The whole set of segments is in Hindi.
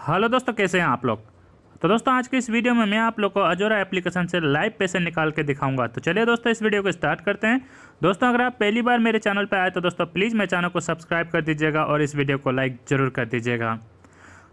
हेलो दोस्तों, कैसे हैं आप लोग? तो दोस्तों, आज के इस वीडियो में मैं आप लोग को अजोरा एप्लीकेशन से लाइव पैसे निकाल के दिखाऊँगा। तो चलिए दोस्तों, इस वीडियो को स्टार्ट करते हैं। दोस्तों, अगर आप पहली बार मेरे चैनल पर आए तो दोस्तों प्लीज़ मेरे चैनल को सब्सक्राइब कर दीजिएगा और इस वीडियो को लाइक ज़रूर कर दीजिएगा।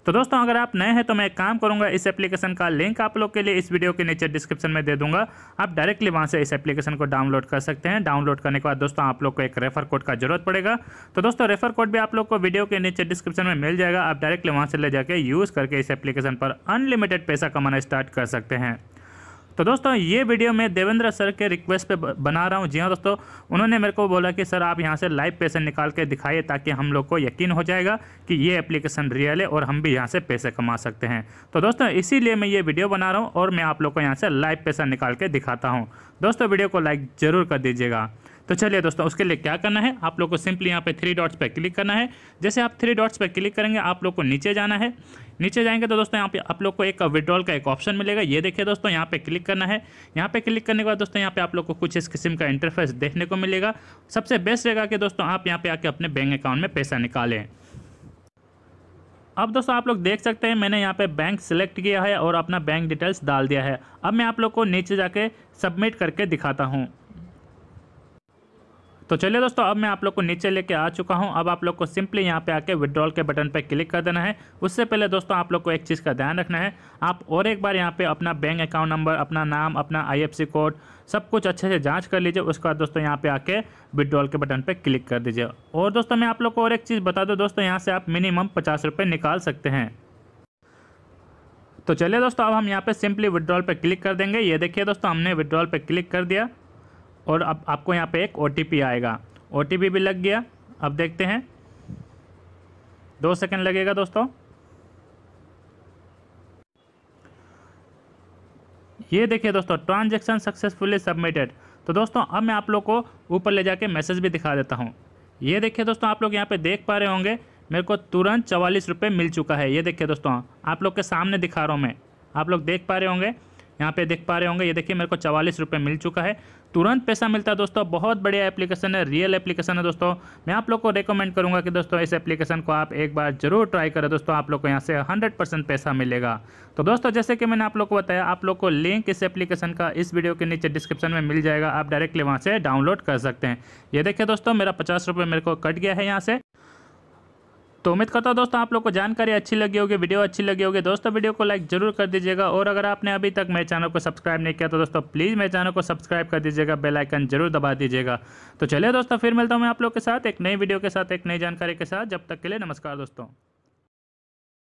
तो दोस्तों, अगर आप नए हैं तो मैं एक काम करूँगा, इस एप्लीकेशन का लिंक आप लोग के लिए इस वीडियो के नीचे डिस्क्रिप्शन में दे दूँगा। आप डायरेक्टली वहाँ से इस एप्लीकेशन को डाउनलोड कर सकते हैं। डाउनलोड करने के बाद दोस्तों, आप लोग को एक रेफर कोड का ज़रूरत पड़ेगा। तो दोस्तों रेफर कोड भी आप लोग को वीडियो के नीचे डिस्क्रिप्शन में मिल जाएगा। आप डायरेक्टली वहाँ से ले जाकर यूज़ करके इस एप्लीकेशन पर अनलिमिटेड पैसा कमाना स्टार्ट कर सकते हैं। तो दोस्तों, ये वीडियो मैं देवेंद्र सर के रिक्वेस्ट पे बना रहा हूँ। जी हाँ दोस्तों, उन्होंने मेरे को बोला कि, सर, आप यहाँ से लाइव पैसे निकाल के दिखाइए ताकि हम लोग को यकीन हो जाएगा कि ये एप्लीकेशन रियल है और हम भी यहाँ से पैसे कमा सकते हैं। तो दोस्तों, इसीलिए मैं ये वीडियो बना रहा हूँ और मैं आप लोग को यहाँ से लाइव पैसा निकाल के दिखाता हूँ। दोस्तों, वीडियो को लाइक ज़रूर कर दीजिएगा। तो चलिए दोस्तों, उसके लिए क्या करना है? आप लोग को सिंपली यहाँ पे थ्री डॉट्स पे क्लिक करना है। जैसे आप थ्री डॉट्स पे क्लिक करेंगे, आप लोग को नीचे जाना है। नीचे जाएँगे तो दोस्तों यहाँ पे आप लोग को एक विड्रॉल का एक ऑप्शन मिलेगा। ये देखिए दोस्तों, यहाँ पे क्लिक करना है। यहाँ पे क्लिक करने के बाद दोस्तों, यहाँ पे आप लोग को कुछ इस किस्म का इंटरफेस देखने को मिलेगा। सबसे बेस्ट रहेगा कि दोस्तों, आप यहाँ पे आके अपने बैंक अकाउंट में पैसा निकालें। अब दोस्तों, आप लोग देख सकते हैं, मैंने यहाँ पे बैंक सेलेक्ट किया है और अपना बैंक डिटेल्स डाल दिया है। अब मैं आप लोग को नीचे जाके सबमिट करके दिखाता हूँ। तो चलिए दोस्तों, अब मैं आप लोग को नीचे लेके आ चुका हूँ। अब आप लोग को सिंपली यहाँ पे आके विड्रॉल के बटन पे क्लिक कर देना है। उससे पहले दोस्तों, आप लोग को एक चीज़ का ध्यान रखना है। आप और एक बार यहाँ पे अपना बैंक अकाउंट नंबर अपना नाम, अपना आई कोड सब कुछ अच्छे से जाँच कर लीजिए। उसके बाद दोस्तों, यहाँ पे आके विड्रॉल के बटन पर क्लिक कर दीजिए। और दोस्तों, मैं आप लोग को और एक चीज़ बता दूँ। दोस्तों, यहाँ से आप मिनिमम पचास निकाल सकते हैं। तो चलिए दोस्तों, अब हम यहाँ पे सिंपली विड्रॉल पे क्लिक कर देंगे। ये देखिए दोस्तों, हमने विड्रॉल पे क्लिक कर दिया। और अब आपको यहाँ पे एक ओ आएगा। ओ भी लग गया। अब देखते हैं। दो सेकंड लगेगा दोस्तों। ये देखिए दोस्तों, ट्रांजेक्शन सक्सेसफुली सबमिटेड। तो दोस्तों, अब मैं आप लोग को ऊपर ले जाके मैसेज भी दिखा देता हूँ। ये देखिए दोस्तों, आप लोग यहाँ पे देख पा रहे होंगे, मेरे को तुरंत चवालीस रुपये मिल चुका है। ये देखिए दोस्तों, आप लोग के सामने दिखा रहा हूँ मैं। आप लोग देख पा रहे होंगे। यहाँ पे देख पा रहे होंगे, ये देखिए मेरे को चवालीस रुपये मिल चुका है। तुरंत पैसा मिलता है दोस्तों, बहुत बढ़िया एप्लीकेशन है रियल एप्लीकेशन है दोस्तों। मैं आप लोग को रिकमेंड करूँगा कि दोस्तों इस एप्लीकेशन को आप एक बार ज़रूर ट्राई करें दोस्तों, आप लोग को यहाँ से हंड्रेड परसेंट पैसा मिलेगा। तो दोस्तों, जैसे कि मैंने आप लोग को बताया, आप लोग को लिंक इस एप्लीकेशन का इस वीडियो के नीचे डिस्क्रिप्शन में मिल जाएगा, आप डायरेक्टली वहाँ से डाउनलोड कर सकते हैं। ये देखिए दोस्तों, मेरा पचास रुपये मेरे को कट गया है यहाँ से। तो उम्मीद करता हूँ दोस्तों आप लोग को जानकारी अच्छी लगी होगी, वीडियो अच्छी लगी होगी। दोस्तों, वीडियो को लाइक ज़रूर कर दीजिएगा और अगर आपने अभी तक मेरे चैनल को सब्सक्राइब नहीं किया तो दोस्तों, प्लीज़ मेरे चैनल को सब्सक्राइब कर दीजिएगा बेलाइकन ज़रूर दबा दीजिएगा। तो चलिए दोस्तों, फिर मिलता हूँ मैं आप लोग के साथ एक नई वीडियो के साथ, एक नई जानकारी के साथ। जब तक के लिए नमस्कार दोस्तों।